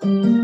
Mm-hmm.